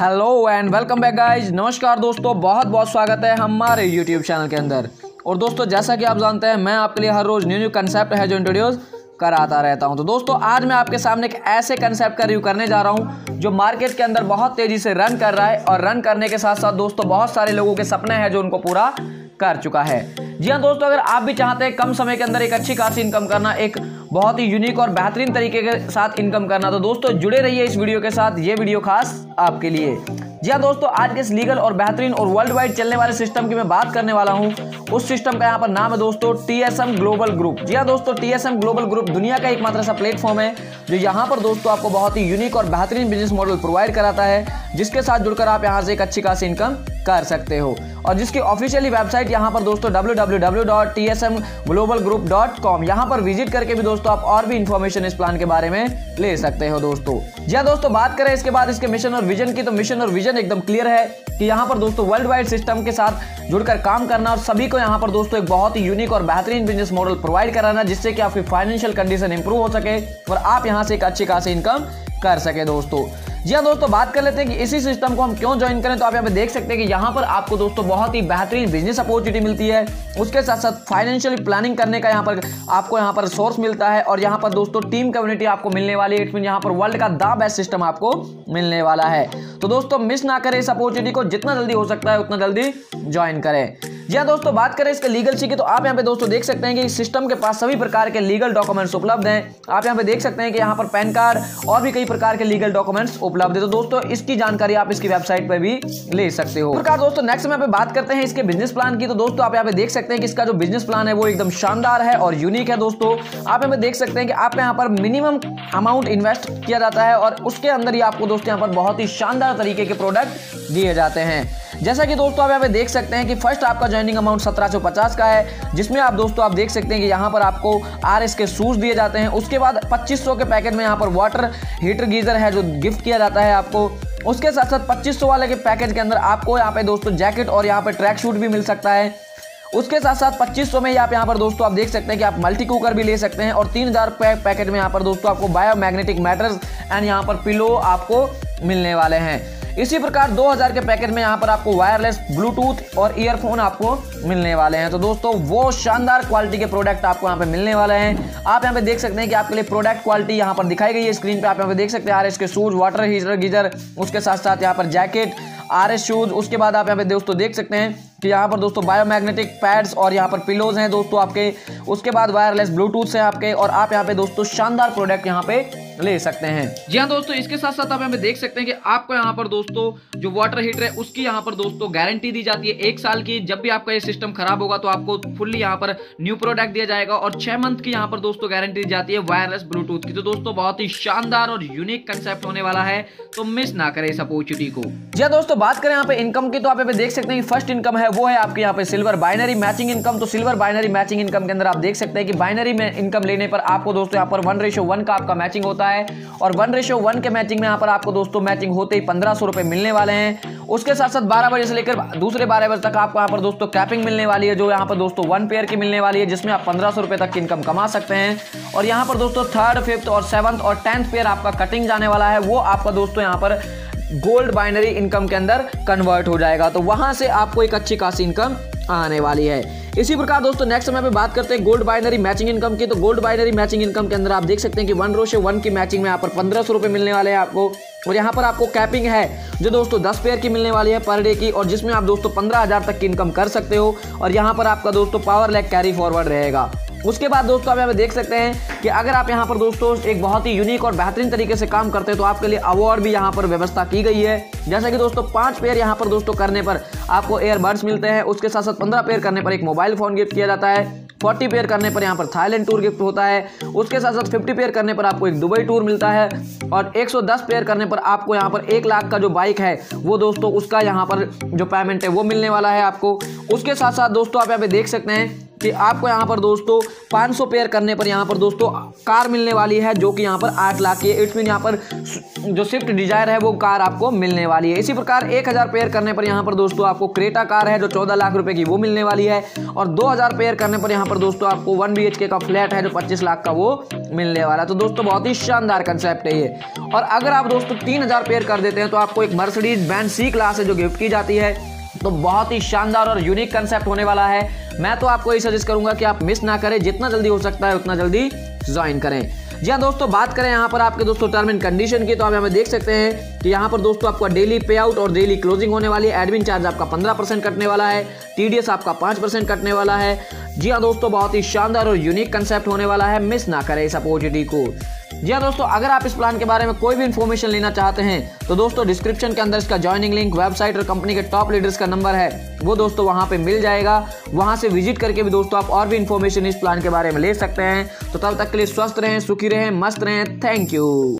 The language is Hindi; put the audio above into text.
Hello and welcome back guys नमस्कार दोस्तों बहुत बहुत स्वागत है हमारे यूट्यूब चैनल के अंदर। और दोस्तों, जैसा कि आप जानते हैं, मैं आपके लिए हर रोज न्यू न्यू कंसेप्ट है जो इंट्रोड्यूस कराता रहता हूँ। तो दोस्तों, आज मैं आपके सामने एक ऐसे कंसेप्ट का रिव्यू करने जा रहा हूँ, जो मार्केट के अंदर बहुत तेज़ी से रन कर रहा है। और रन करने के साथ साथ दोस्तों, बहुत सारे लोगों के सपने हैं जो उनको पूरा कर चुका है। जी हाँ दोस्तों, अगर आप भी चाहते हैं कम समय के अंदर एक अच्छी खासी इनकम करना, एक बहुत ही यूनिक और बेहतरीन तरीके के साथ इनकम करना। तो दोस्तों, जुड़े रहिए इस वीडियो के साथ। ये वीडियो खास आपके लिए। जी हाँ दोस्तों, आज के इस लीगल और बेहतरीन और वर्ल्ड वाइड चलने वाले सिस्टम की मैं बात करने वाला हूँ। उस सिस्टम का यहाँ पर नाम है दोस्तों टीएसएम ग्लोबल ग्रुप जी हाँ दोस्तों टीएसएम ग्लोबल ग्रुप दुनिया का एकमात्र ऐसा प्लेटफॉर्म है, जो यहाँ पर दोस्तों आपको बहुत ही यूनिक और बेहतरीन बिज़नेस मॉडल प्रोवाइड कराता है। जिसके साथ जुड़कर आप यहाँ से एक अच्छी खासी इनकम कर सकते हो। और जिसकी ऑफिशियली वेबसाइट यहाँ पर दोस्तों www.tsmglobalgroup.com यहाँ पर विज़िट करके भी दोस्तों आप और भी इंफॉर्मेशन इस प्लान के बारे में ले सकते हो दोस्तों। हाँ दोस्तों बात करें इसके बाद इसके मिशन और विजन की तो मिशन और विजन एकदम क्लियर है कि यहाँ पर दोस्तों वर्ल्ड वाइड सिस्टम के साथ जुड़कर काम करना और सभी को यहाँ पर दोस्तों एक बहुत ही यूनिक और बेहतरीन बिज़नेस मॉडल प्रोवाइड कराना, जिससे कि आपकी फाइनेंशियल कंडीशन इंप्रूव हो सके और आप यहाँ से एक अच्छी खासी इनकम कर सके दोस्तों। जी हाँ दोस्तों, बात कर लेते हैं कि इसी सिस्टम को हम क्यों ज्वाइन करें? तो आप यहाँ पे देख सकते हैं कि यहाँ पर आपको, दोस्तों, बहुत ही बेहतरीन बिज़नेस अपॉर्चुनिटी मिलती है। उसके साथ साथ फाइनेंशियली प्लानिंग करने का यहाँ पर आपको यहाँ पर सोर्स मिलता है और यहाँ पर, दोस्तों टीम कम्युनिटी आपको मिलने वाली है। इट मीन यहाँ पर वर्ल्ड का द बेस्ट सिस्टम आपको मिलने वाला है। तो दोस्तों मिस ना करें इस अपॉर्चुनिटी को। जितना जल्दी हो सकता है, उतना जल्दी ज्वाइन करें। जी हाँ दोस्तों, बात करें इसके लीगल सी की तो आप यहाँ पे, दोस्तों, देख सकते हैं कि सिस्टम के पास सभी प्रकार के लीगल डॉक्यूमेंट्स उपलब्ध हैं। आप यहाँ पे देख सकते हैं कि यहाँ पर पैन कार्ड और भी कई प्रकार के लीगल डॉक्यूमेंट्स उपलब्ध है। तो दोस्तों, इसकी जानकारी आप इसकी वेबसाइट पर भी ले सकते हो। प्रकार दोस्तों नेक्स्ट में बात करते हैं इसके बिज़नेस प्लान की। तो दोस्तों, आप यहाँ पे देख सकते हैं कि इसका जो बिज़नेस प्लान है, वो एकदम शानदार है और यूनिक है, दोस्तों। आप यहाँ पे देख सकते हैं कि आप यहाँ पर मिनिमम अमाउंट इन्वेस्ट किया जाता है और उसके अंदर ही आपको, दोस्तों, यहाँ पर बहुत ही शानदार तरीके के प्रोडक्ट दिए जाते हैं। जैसा कि, दोस्तों, आप यहाँ पे देख सकते हैं कि फ़र्स्ट आपका ज्वाइनिंग अमाउंट 1750 का है, जिसमें आप, दोस्तों, आप देख सकते हैं कि यहाँ पर आपको आर एस के शूज़ दिए जाते हैं। उसके बाद 2500 के पैकेट में यहाँ पर वाटर हीटर गीजर है, जो गिफ्ट किया जाता है आपको। उसके साथ साथ 2500 वाले के पैकेज के अंदर आपको यहाँ पे दोस्तों जैकेट और यहाँ पे ट्रैक शूट भी मिल सकता है। उसके साथ साथ 2500 में आप यहाँ पर दोस्तों आप देख सकते हैं कि आप मल्टी कुकर भी ले सकते हैं और 3000 पैकेट में यहाँ पर दोस्तों आपको बायो मैग्नेटिक मैटर्स एंड यहाँ पर पिलो आपको मिलने वाले हैं। इसी प्रकार 2000 के पैकेट में यहाँ पर आपको वायरलेस ब्लूटूथ और ईयरफोन आपको मिलने वाले हैं। तो दोस्तों, वो शानदार क्वालिटी के प्रोडक्ट आपको यहाँ पे मिलने वाले हैं। आप यहाँ पे देख सकते हैं कि आपके लिए प्रोडक्ट क्वालिटी यहाँ पर दिखाई गई है स्क्रीन पे। आप यहाँ पे देख सकते हैं R S K shoes water heater geyser उसके साथ साथ यहाँ पर जैकेट आर एस शूज़ उसके बाद आप यहाँ पे दोस्तों देख सकते हैं कि यहाँ पर दोस्तों बायोमैग्नेटिक पैड्स और यहाँ पर पिलोज हैं दोस्तों आपके। उसके बाद वायरलेस ब्लूटूथ हैं आपके और आप यहाँ पे दोस्तों शानदार प्रोडक्ट यहाँ पे ले सकते हैं। जी हाँ दोस्तों इसके साथ साथ आप पे देख सकते हैं कि आपको यहाँ पर दोस्तों जो वाटर हीटर है उसकी यहाँ पर दोस्तों गारंटी दी जाती है एक साल की। जब भी आपका ये सिस्टम खराब होगा तो आपको फुल्ली यहाँ पर न्यू प्रोडक्ट दिया जाएगा और छह मंथ की यहाँ पर दोस्तों गारंटी दी जाती है वायरलेस ब्लूटूथ की। तो दोस्तों बहुत ही शानदार और यूनिक कंसेप्ट होने वाला है तो मिस ना करें इस अपॉर्चुनिटी को। जी हाँ दोस्तों बात करें यहाँ पे इनकम की तो आप यहाँ पे देख सकते हैं फ़र्स्ट इनकम है वो है आपके यहाँ पे सिल्वर बाइनरी मैचिंग इनकम तो सिल्वर बाइनरी मैचिंग इनकम के अंदर आप देख सकते हैं कि बाइनरी में इनकम लेने पर आपको दोस्तों यहाँ पर वन रेशो वन का आपका मैचिंग होता है। और वन रेशो वन के मैचिंग में यहाँ पर आपको दोस्तों मैचिंग होते ही पंद्रह सौ रुपए मिलने वाले हैं। उसके साथ साथ बारह बजे से लेकर दूसरे बारह बजे तक आपको यहाँ पर दोस्तों कैपिंग मिलने वाली है, जो यहाँ पर दोस्तों वन पेयर की मिलने वाली है, जिसमें आप पंद्रह सौ रुपए तक की इनकम कमा सकते हैं। और यहाँ पर दोस्तों थर्ड फिफ्थ और सेवंथ और टेंथ पेयर आपका कटिंग जाने वाला है। वो आपका दोस्तों यहाँ पर गोल्ड बाइनरी इनकम के अंदर कन्वर्ट हो जाएगा। तो वहाँ से आपको एक अच्छी खासी इनकम आने वाली है। इसी प्रकार दोस्तों नेक्स्ट समय पे बात करते हैं गोल्ड बाइनरी मैचिंग इनकम की। तो गोल्ड बाइनरी मैचिंग इनकम के अंदर आप देख सकते हैं कि वन रोशे वन की मैचिंग में यहाँ पर पंद्रह सौ रुपए मिलने वाले हैं आपको। और यहाँ पर आपको कैपिंग है, जो दोस्तों दस पेयर की मिलने वाली है पर डे की, और जिसमें आप दोस्तों पंद्रह हज़ार तक की इनकम कर सकते हो। और यहाँ पर आपका दोस्तों पावर लेग कैरी फॉरवर्ड रहेगा। उसके बाद दोस्तों आप यहाँ पे देख सकते हैं कि अगर आप यहाँ पर दोस्तों एक बहुत ही यूनिक और बेहतरीन तरीके से काम करते हैं तो आपके लिए अवार्ड भी यहाँ पर व्यवस्था की गई है। जैसा कि दोस्तों पाँच पेयर यहाँ पर दोस्तों करने पर आपको एयरबड्स मिलते हैं, उसके साथ साथ पंद्रह पेयर करने पर एक मोबाइल फ़ोन गिफ्ट किया जाता है फोर्टी पेयर करने पर यहाँ पर थाईलैंड टूर गिफ्ट होता है, उसके साथ साथ फिफ्टी पेयर करने पर आपको एक दुबई टूर मिलता है, और 110 पेयर करने पर आपको यहाँ पर एक लाख का जो बाइक है, वो दोस्तों उसका यहाँ पर जो पेमेंट है, वो मिलने वाला है आपको। उसके साथ साथ दोस्तों आप यहाँ पे देख सकते हैं कि आपको यहाँ पर दोस्तों 500 पेयर करने पर यहाँ पर दोस्तों कार मिलने वाली है, जो कि यहाँ पर आठ लाख की इट्स मीन यहाँ पर जो स्विफ्ट डिज़ायर है, वो कार आपको मिलने वाली है। इसी प्रकार 1000 पेयर करने पर यहाँ पर दोस्तों आपको क्रेटा कार है, जो 14 लाख रुपए की वो मिलने वाली है। और 2000 पेयर करने पर यहाँ पर दोस्तों आपको वन बी का फ्लैट है, जो 25 लाख का वो मिलने वाला है। तो दोस्तों बहुत ही शानदार कंसेप्ट है ये। और अगर आप दोस्तों तीन हज़ार पेयर कर देते हैं तो आपको एक मर्सडीज बैंड सी क्लास है, जो गिफ्ट की जाती है। तो बहुत ही शानदार और यूनिक कंसेप्ट होने वाला है। मैं तो आपको ये सजेस्ट करूँगा कि आप मिस ना करें, जितना जल्दी हो सकता है उतना जल्दी ज्वाइन करें। जी हाँ दोस्तों, बात करें यहाँ पर आपके दोस्तों टर्म एंड कंडीशन की तो आप हमें देख सकते हैं कि यहाँ पर दोस्तों आपका डेली पे आउट और डेली क्लोजिंग होने वाली है। एडमिन चार्ज आपका पंद्रह परसेंट कटने वाला है टीडीएस आपका पाँच परसेंट कटने वाला है। जी हाँ दोस्तों, बहुत ही शानदार और यूनिक कंसेप्ट होने वाला है। मिस ना करें इस अपॉर्चुनिटी को। जी हाँ दोस्तों, अगर आप इस प्लान के बारे में कोई भी इन्फॉर्मेशन लेना चाहते हैं तो दोस्तों डिस्क्रिप्शन के अंदर इसका ज्वाइनिंग लिंक वेबसाइट और कंपनी के टॉप लीडर्स का नंबर है। वो दोस्तों वहाँ पे मिल जाएगा। वहाँ से विज़िट करके भी दोस्तों आप और भी इन्फॉर्मेशन इस प्लान के बारे में ले सकते हैं। तो तब तक के लिए स्वस्थ रहें, सुखी रहें, मस्त रहें। Thank you